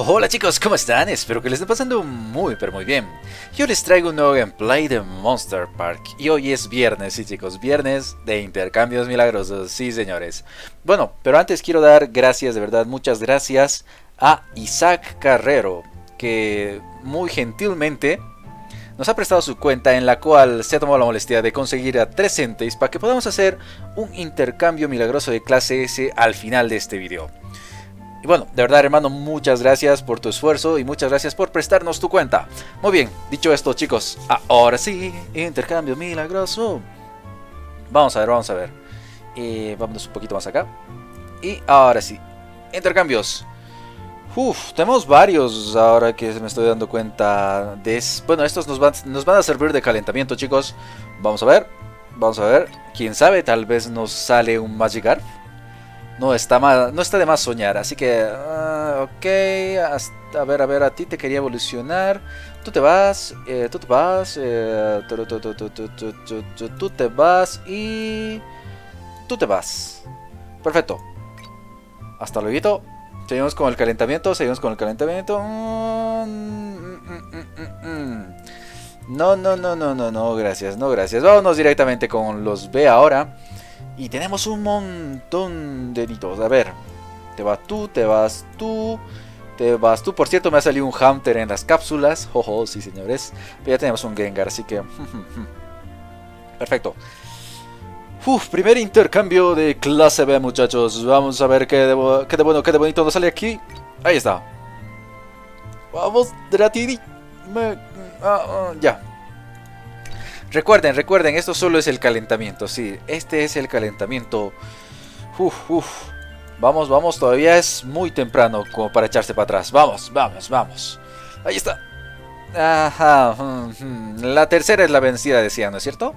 Hola chicos, ¿cómo están? Espero que les esté pasando muy pero muy bien. Yo les traigo un nuevo gameplay de Monster Park y hoy es viernes, sí chicos, viernes de intercambios milagrosos, sí señores. Bueno, pero antes quiero dar gracias, de verdad, muchas gracias a Isaac Carrero, que muy gentilmente nos ha prestado su cuenta en la cual se ha tomado la molestia de conseguir a 3 entes para que podamos hacer un intercambio milagroso de clase S al final de este video. Y bueno, de verdad hermano, muchas gracias por tu esfuerzo y muchas gracias por prestarnos tu cuenta. Muy bien, dicho esto chicos, ahora sí, intercambio milagroso. Vamos a ver, vamos a ver. Eh, vámonos un poquito más acá. Y ahora sí, intercambios. Uf, tenemos varios ahora que me estoy dando cuenta. Bueno, estos nos van, nos van a servir de calentamiento chicos. Vamos a ver, vamos a ver. Quién sabe, tal vez nos sale un Magikarp. No está, mal, no está de más soñar, así que... Uh, ok, a ver, a ver, a ti te quería evolucionar. Tú te vas, eh, tú te vas, eh, tú te vas y... Tú te vas. Perfecto. Hasta luego. Seguimos con el calentamiento, seguimos con el calentamiento. No, no, no, no, no, no, gracias, no, gracias. Vámonos directamente con los B ahora. Y tenemos un montón de editos. A ver, te vas tú, te vas tú, te vas tú. Por cierto, me ha salido un Hunter en las cápsulas. Jojo, sí, señores. Pero ya tenemos un Gengar, así que... Perfecto. Uf, primer intercambio de clase B, muchachos. Vamos a ver qué de, qué de bueno, qué de bonito nos sale aquí. Ahí está. Vamos, Dratini. Ah, ah, ya, Recuerden, recuerden, esto solo es el calentamiento, sí, este es el calentamiento. Uf, uf. Vamos, vamos, todavía es muy temprano como para echarse para atrás. Vamos, vamos, vamos. Ahí está. Ajá. La tercera es la vencida, decían, ¿no es cierto?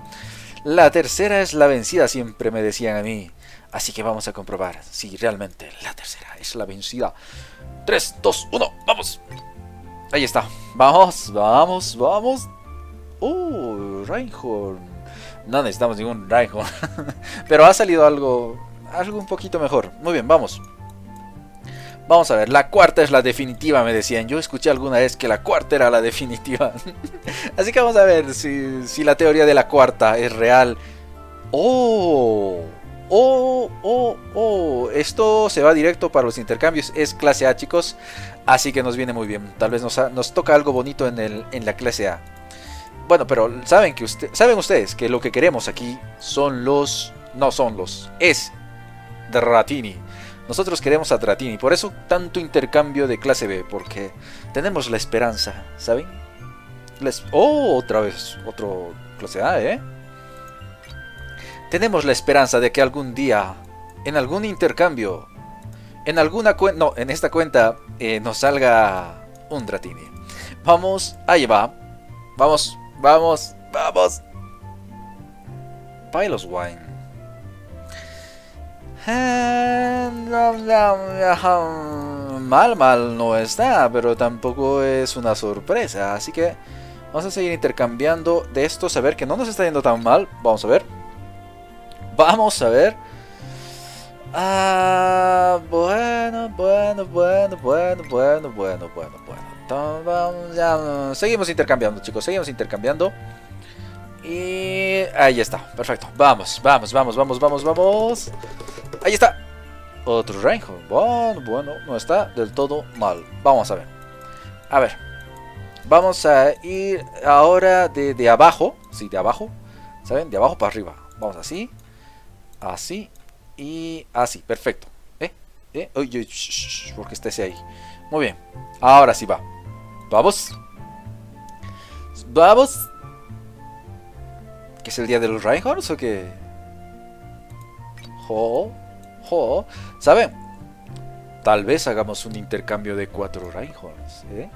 La tercera es la vencida, siempre me decían a mí. Así que vamos a comprobar si realmente la tercera es la vencida. 3, 2, 1, vamos. Ahí está. Vamos, vamos, vamos. ¡Oh! Reinhorn. No necesitamos ningún Reinhorn. Pero ha salido algo. Algo un poquito mejor. Muy bien, vamos. Vamos a ver, la cuarta es la definitiva, me decían. Yo escuché alguna vez que la cuarta era la definitiva. Así que vamos a ver si, si la teoría de la cuarta es real. ¡Oh! ¡Oh! ¡Oh! ¡Oh! Esto se va directo para los intercambios. Es clase A, chicos. Así que nos viene muy bien. Tal vez nos, nos toca algo bonito en, el, en la clase A. Bueno, pero saben que usted, saben ustedes que lo que queremos aquí son los, no son los, es Dratini. Nosotros queremos a Dratini, por eso tanto intercambio de clase B, porque tenemos la esperanza, ¿saben? Oh, otra vez, otro clase A, ¿eh? Tenemos la esperanza de que algún día, en algún intercambio, en alguna cuenta, no, en esta cuenta, eh, nos salga un Dratini. Vamos, ahí va. Vamos, Vamos, vamos. Pilos Wine. Mal, mal no está, pero tampoco es una sorpresa. Así que vamos a seguir intercambiando de estos. A ver que no nos está yendo tan mal. Vamos a ver. Vamos a ver. Ah, bueno, bueno, bueno, bueno, bueno, bueno, bueno, bueno seguimos intercambiando, chicos. Seguimos intercambiando. Y ahí está, perfecto. Vamos, vamos, vamos, vamos, vamos, vamos. Ahí está. Otro Reinhold. Bueno, bueno, no está del todo mal. Vamos a ver. A ver. Vamos a ir ahora de, de abajo. Sí, de abajo. ¿Saben? De abajo para arriba. Vamos así. Así. Y así. Perfecto. ¿Eh? ¿Eh? Porque esté ahí. Muy bien. Ahora sí va. Vamos. Vamos. ¿Qué es el día de los Reinhorns o qué? Jo. Jo. ¿Saben? Tal vez hagamos un intercambio de cuatro Reinhorns. ¿eh?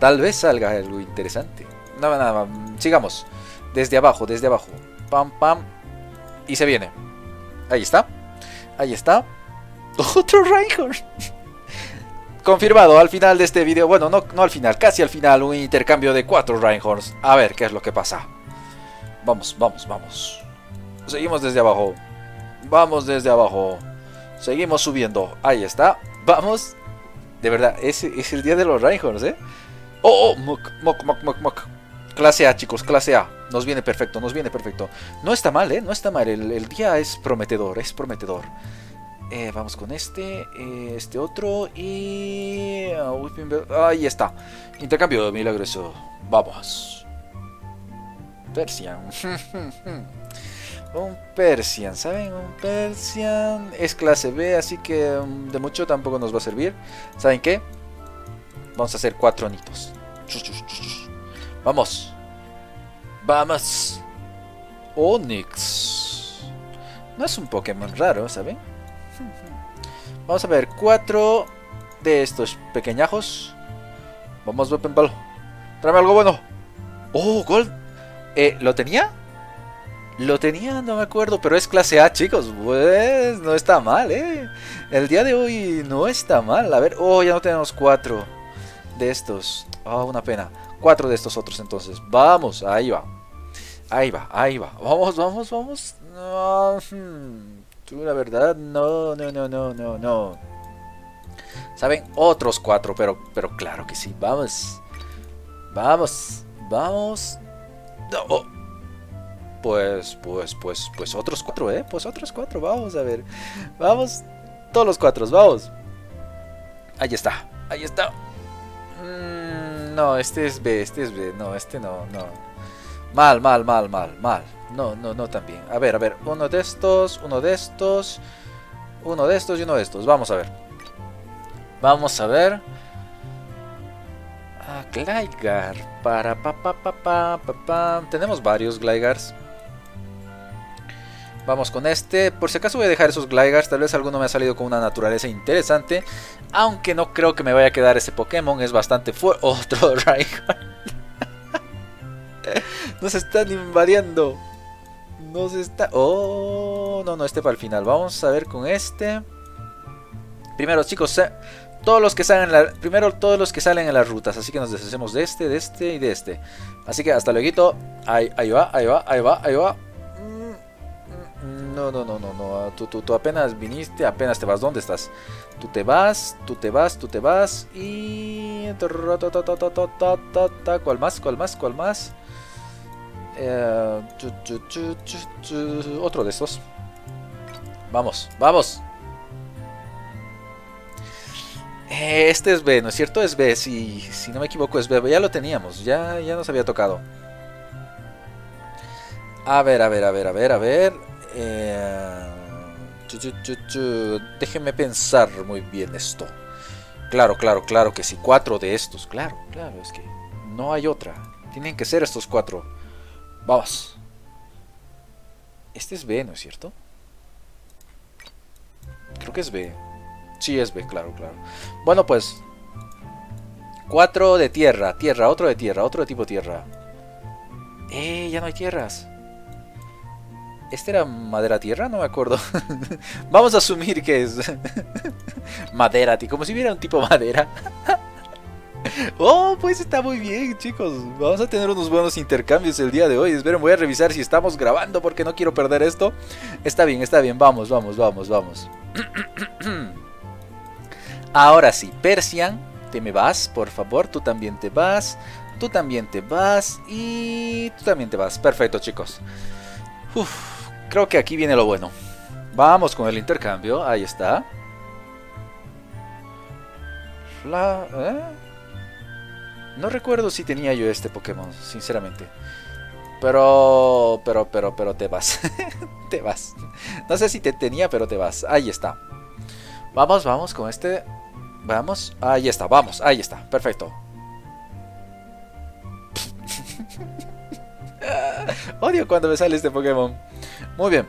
Tal vez salga algo interesante. Nada, nada, sigamos. Desde abajo, desde abajo. Pam, pam. Y se viene. Ahí está. Ahí está. Otro Reinhardt confirmado al final de este video, bueno, no, no al final, casi al final, un intercambio de cuatro Reinhorns. A ver qué es lo que pasa. Vamos, vamos, vamos. Seguimos desde abajo. Vamos desde abajo. Seguimos subiendo. Ahí está. Vamos. De verdad, es, es el día de los Reinhorns, ¿eh? Oh, oh, mock, mock, mock, mock, mock. Clase A, chicos, clase A. Nos viene perfecto, nos viene perfecto. No está mal, ¿eh? No está mal. El día es prometedor, es prometedor. Eh, vamos con este, eh, este otro y... ah, Ahí está. Intercambio milagroso. Vamos. Persian. Un Persian, ¿saben? Un Persian es clase B, así que mm, de mucho tampoco nos va a servir. ¿Saben qué? Vamos a hacer cuatro anitos. Vamos. Vamos. Onix. No es un Pokémon raro, ¿saben? Vamos a ver, cuatro de estos pequeñajos. Vamos, Weapon Tráeme algo bueno. Oh, Gold. Eh, ¿Lo tenía? Lo tenía, no me acuerdo, pero es clase A, chicos. Pues no está mal, ¿eh? El día de hoy no está mal. A ver, oh, ya no tenemos cuatro de estos. Oh, una pena. Cuatro de estos otros entonces. Vamos, ahí va. Ahí va, ahí va. Vamos, vamos, vamos. No, hmm. Tú, la verdad, no, no, no, no, no, no. ¿Saben? Otros cuatro, pero, pero claro que sí. Vamos. Vamos. Vamos. No. Oh. Pues, pues, pues, pues otros cuatro, ¿eh? Pues otros cuatro. Vamos a ver. Vamos. Todos los cuatro, vamos. Ahí está. Ahí está. Mm, no, este es B, este es B. No, este no, no. Mal, mal, mal, mal, mal. No, no, no también. A ver, a ver. Uno de estos, uno de estos. Uno de estos y uno de estos. Vamos a ver. Vamos a ver. Ah, Gligar. Para pa pa pa pa pa pa. Tenemos varios Glygars. Vamos con este. Por si acaso voy a dejar esos Glygars. Tal vez alguno me ha salido con una naturaleza interesante. Aunque no creo que me vaya a quedar ese Pokémon. Es bastante fuerte. Otro Raigar. Nos están invadiendo. Nos está... Oh, no, no, este para el final. Vamos a ver con este. Primero, chicos, todos los que salen la... primero todos los que salen en las rutas, así que nos deshacemos de este, de este y de este. Así que hasta luego. Ahí, ahí va, ahí va, ahí va, ahí va. Mm, no, no, no, no, no. Tú, tú, tú apenas viniste, apenas te vas. ¿Dónde estás? Tú te vas, tú te vas, tú te vas. Y... ¿Cuál más? ¿Cuál más? ¿Cuál más? Eh, otro de estos. Vamos, vamos. Eh, este es B, ¿no es cierto? Es B, si, si no me equivoco es B. Ya lo teníamos, ya, ya nos había tocado. A ver, a ver, a ver, a ver, a ver. Eh, déjenme pensar muy bien esto. Claro, claro, claro que sí. Cuatro de estos, claro, claro, es que no hay otra. Tienen que ser estos cuatro. Vamos. Este es B, ¿no es cierto? Creo que es B. Sí, es B, claro, claro. Bueno, pues... Cuatro de tierra, tierra, otro de tierra, otro de tipo tierra. ¡Eh! Ya no hay tierras. ¿Este era madera tierra? No me acuerdo. Vamos a asumir que es madera, como si hubiera un tipo madera. Oh, pues está muy bien, chicos. Vamos a tener unos buenos intercambios el día de hoy. Esperen, voy a revisar si estamos grabando porque no quiero perder esto. Está bien, está bien. Vamos, vamos, vamos, vamos. Ahora sí, Persian, te me vas, por favor. Tú también te vas. Tú también te vas. Y tú también te vas. Perfecto, chicos. Creo que aquí viene lo bueno. Vamos con el intercambio. Ahí está. ¿eh? No recuerdo si tenía yo este Pokémon, sinceramente. Pero, pero, pero, pero te vas. te vas. No sé si te tenía, pero te vas. Ahí está. Vamos, vamos con este. Vamos. Ahí está, vamos. Ahí está. Perfecto. Odio cuando me sale este Pokémon. Muy bien.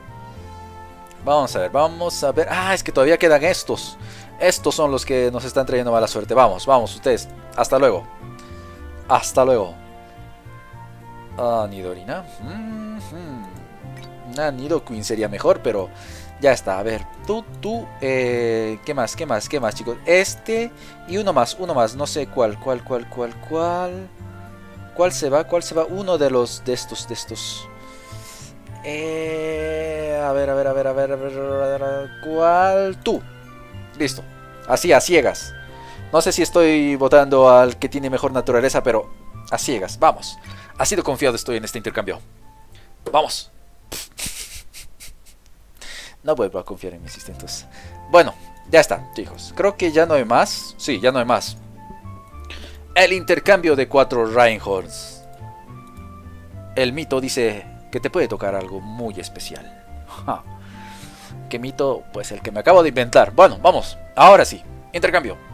Vamos a ver, vamos a ver. Ah, es que todavía quedan estos. Estos son los que nos están trayendo mala suerte. Vamos, vamos, ustedes. Hasta luego. Hasta luego. Ah, Nidorina. Mm -hmm. Nidoqueen sería mejor, pero ya está. A ver, tú, tú, eh, ¿qué más? ¿Qué más? ¿Qué más, chicos? Este y uno más, uno más. No sé cuál, cuál, cuál, cuál, cuál. ¿Cuál se va? ¿Cuál se va? Uno de los, de estos, de estos. Eh, a ver, a ver, a ver, a ver, a ver, a ver, ¿cuál? Tú. Listo. Así, a ciegas. No sé si estoy votando al que tiene mejor naturaleza, pero a ciegas, vamos. Así de confiado estoy en este intercambio. Vamos. No vuelvo a confiar en mis instintos. Bueno, ya está, chicos. Creo que ya no hay más. Sí, ya no hay más. El intercambio de cuatro Reinhorns. El mito dice que te puede tocar algo muy especial. ¿Qué mito? Pues el que me acabo de inventar. Bueno, vamos. Ahora sí. Intercambio.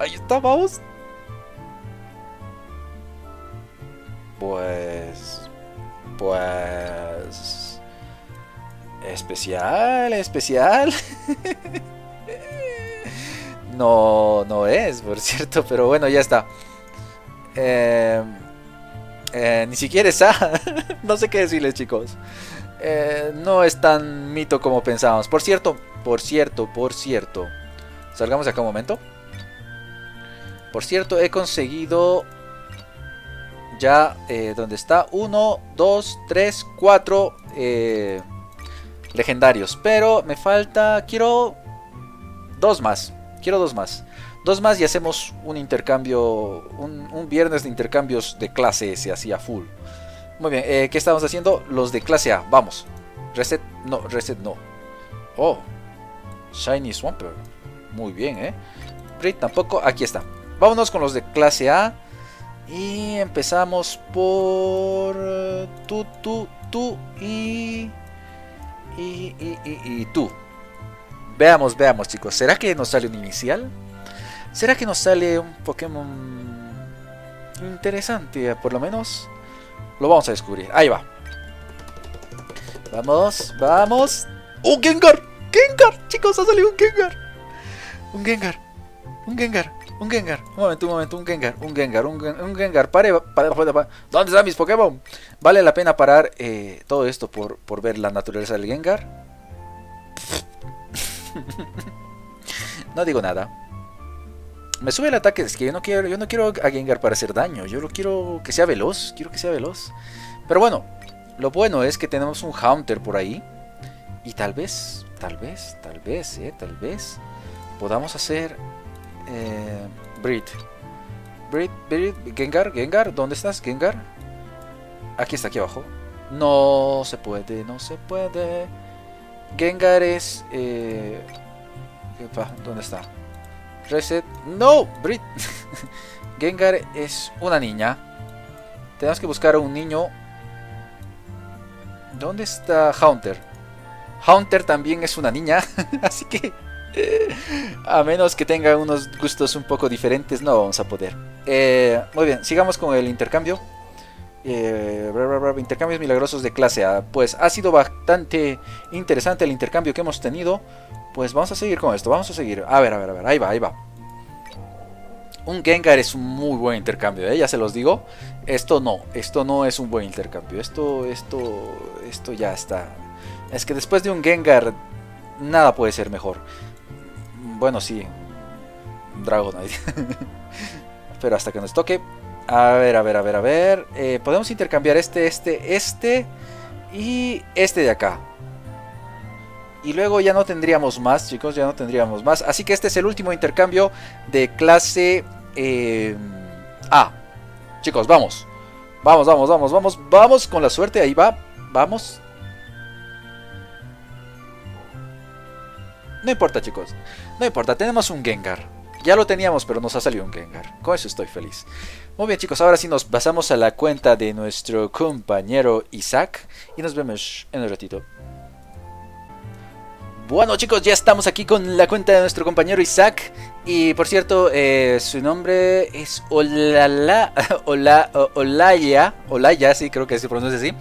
Ahí está, vamos. Pues... Pues... Especial, especial. no, no es, por cierto, pero bueno, ya está. Eh, eh, ni siquiera está. no sé qué decirles, chicos. Eh, no es tan mito como pensábamos. Por cierto, por cierto, por cierto. Salgamos de acá un momento. Por cierto, he conseguido ya eh, donde está 1, 2, 3, 4 legendarios. Pero me falta, quiero dos más. Quiero dos más. Dos más y hacemos un intercambio, un, viernes de intercambios de clase S, así a full. Muy bien, eh, ¿qué estamos haciendo? Los de clase A, vamos. Reset, no, reset no. Oh, Shiny Swamper. Muy bien, ¿eh? Brit tampoco, aquí está. Vámonos con los de clase A. Y empezamos por eh, tú, tú, tú y, y, y, y, y tú. Veamos, veamos chicos. ¿Será que nos sale un inicial? ¿Será que nos sale un Pokémon interesante? Por lo menos lo vamos a descubrir. Ahí va. Vamos, vamos. ¡Un Gengar! ¡Gengar! Chicos, ha salido un Gengar. Un Gengar. Un Gengar. Un Gengar. Un momento, un momento. Un Gengar. Un Gengar. Un, Gengar. Pare, pare, pare, ¿Dónde están mis Pokémon? ¿Vale la pena parar eh, todo esto por, por ver la naturaleza del Gengar? no digo nada. Me sube el ataque, es que yo no quiero, yo no quiero a Gengar para hacer daño, yo lo quiero que sea veloz, quiero que sea veloz. Pero bueno, lo bueno es que tenemos un Haunter por ahí. Y tal vez, tal vez, tal vez, eh, tal vez podamos hacer eh, Breed. Breed, Breed, Gengar, Gengar, ¿dónde estás, Gengar? Aquí está, aquí abajo. No se puede, no se puede. Gengar es... Eh, ¿Dónde está? Reset. No, Brit. Gengar es una niña. Tenemos que buscar a un niño. ¿Dónde está Haunter? Haunter también es una niña. Así que... A menos que tenga unos gustos un poco diferentes, no vamos a poder. Eh, muy bien, sigamos con el intercambio. Eh, intercambios milagrosos de clase A. Pues ha sido bastante interesante el intercambio que hemos tenido. Pues vamos a seguir con esto, vamos a seguir. A ver, a ver, a ver, ahí va, ahí va. Un Gengar es un muy buen intercambio, ¿eh? ya se los digo. Esto no, esto no es un buen intercambio. Esto, esto, esto ya está. Es que después de un Gengar, nada puede ser mejor. Bueno, sí. Dragonite. Pero hasta que nos toque, a ver, a ver, a ver, a ver. Eh, podemos intercambiar este, este, este y este de acá. Y luego ya no tendríamos más, chicos, ya no tendríamos más. Así que este es el último intercambio de clase eh, A. Chicos, vamos. Vamos, vamos, vamos, vamos, vamos con la suerte. Ahí va, vamos. No importa, chicos. No importa, tenemos un Gengar. Ya lo teníamos, pero nos ha salido un Gengar. Con eso estoy feliz. Muy bien chicos, ahora sí nos pasamos a la cuenta de nuestro compañero Isaac y nos vemos en un ratito. Bueno chicos, ya estamos aquí con la cuenta de nuestro compañero Isaac y por cierto, eh, su nombre es Olala, Ola, Olaya, Olaya, sí creo que se pronuncia así.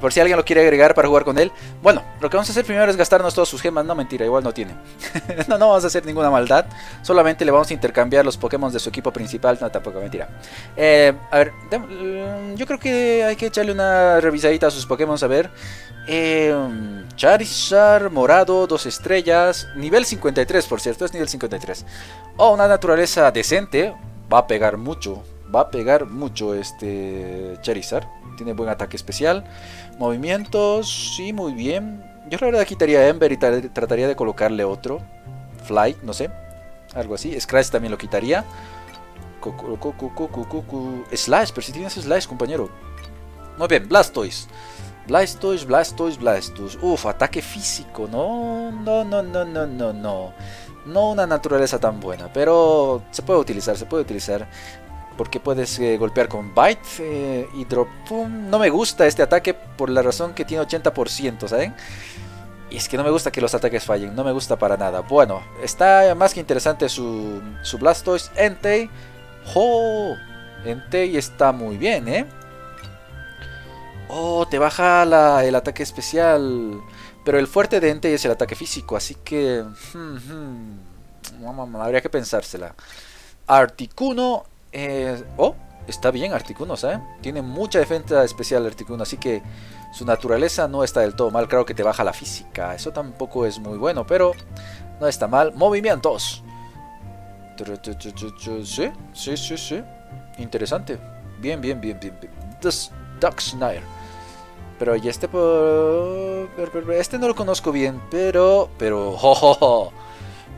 Por si alguien lo quiere agregar para jugar con él. Bueno, lo que vamos a hacer primero es gastarnos todas sus gemas. No, mentira, igual no tiene. no, no vamos a hacer ninguna maldad. Solamente le vamos a intercambiar los Pokémon de su equipo principal. No, tampoco, mentira. Eh, a ver, mm, yo creo que hay que echarle una revisadita a sus Pokémon. A ver. Eh, Charizard, morado, dos estrellas. Nivel 53, por cierto, es nivel 53. Oh, una naturaleza decente. Va a pegar mucho. Va a pegar mucho este Charizard. Tiene buen ataque especial. Movimientos, sí, muy bien. Yo la verdad quitaría Ember y trataría de colocarle otro. Fly, no sé. Algo así. Scratch también lo quitaría. Slash, pero si tienes Slash, compañero. Muy bien, Blastoise. Blastoise, Blastoise, Blastoise. Uf, ataque físico. No, no, no, no, no, no, no. No una naturaleza tan buena, pero se puede utilizar, se puede utilizar. Porque puedes eh, golpear con Bite eh, y Drop. No me gusta este ataque por la razón que tiene 80%, ¿saben? Y es que no me gusta que los ataques fallen, no me gusta para nada. Bueno, está más que interesante su, su Blastoise. Entei. ¡Oh! Entei está muy bien, ¿eh? Oh, te baja el ataque especial. Pero el fuerte de Entei es el ataque físico, así que... Hmm, hmm, habría que pensársela. Articuno... Eh, oh, está bien Articuno, ¿sabes? Tiene mucha defensa especial Articuno, así que su naturaleza no está del todo mal. Creo que te baja la física. Eso tampoco es muy bueno, pero no está mal. Movimientos. Sí, sí, sí, sí. Interesante. Bien, bien, bien, bien. Duck Snyder. Pero y este. Este no lo conozco bien, pero... Pero...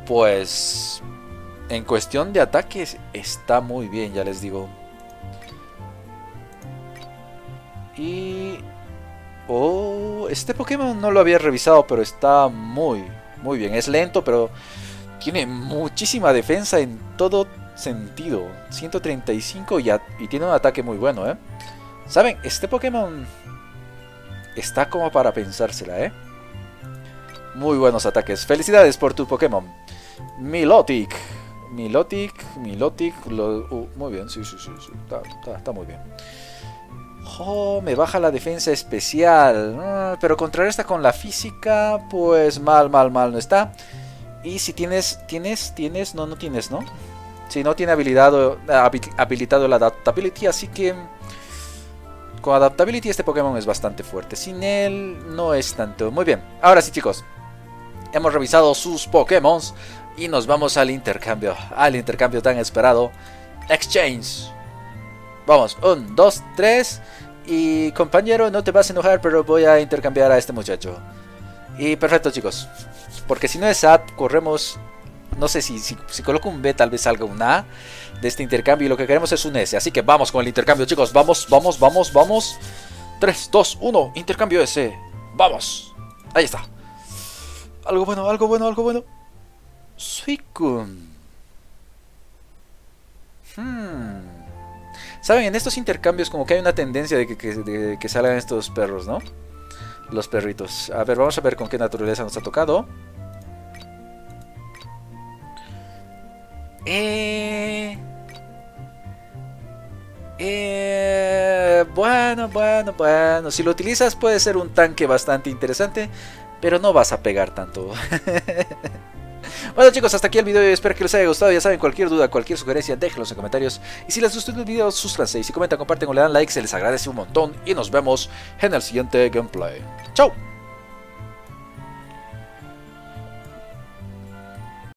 pues... En cuestión de ataques está muy bien, ya les digo. Y... Oh, este Pokémon no lo había revisado, pero está muy, muy bien. Es lento, pero tiene muchísima defensa en todo sentido. 135 y, y tiene un ataque muy bueno, ¿eh? ¿Saben? Este Pokémon está como para pensársela, ¿eh? Muy buenos ataques. Felicidades por tu Pokémon. Milotic. Milotic, Milotic. Uh, muy bien, sí, sí, sí. Está, muy bien. Oh, me baja la defensa especial. Ah, pero contrarresta con la física. Pues mal, mal, mal no está. Y si tienes, tienes, tienes, no, no tienes, ¿no? Si no tiene habilitado, habilitado la adaptability, así que con Adaptability este Pokémon es bastante fuerte. Sin él no es tanto. Muy bien. Ahora sí chicos. Hemos revisado sus Pokémon. Y nos vamos al intercambio. Al intercambio tan esperado. Exchange. Vamos. Un, dos, tres. Y compañero, no te vas a enojar, pero voy a intercambiar a este muchacho. Y perfecto chicos. Porque si no es A, corremos... No sé si, si, si coloco un B tal vez salga un A de este intercambio y lo que queremos es un S. Así que vamos con el intercambio, chicos. Vamos, vamos, vamos, vamos. 3, 2, 1. Intercambio S. Vamos. Ahí está. Algo bueno, algo bueno, algo bueno. Suicune. Hmm. Saben, en estos intercambios como que hay una tendencia de que, salgan estos perros, ¿no? Los perritos. A ver, vamos a ver con qué naturaleza nos ha tocado. Eh... Eh, bueno, bueno, bueno. Si lo utilizas puede ser un tanque bastante interesante, pero no vas a pegar tanto. bueno chicos, hasta aquí el video. Espero que les haya gustado. Ya saben, cualquier duda, cualquier sugerencia, déjenlos en comentarios. Y si les gustó el video, suscríbanse. Y si comentan, comparten o le dan like, se les agradece un montón. Y nos vemos en el siguiente gameplay. ¡Chao!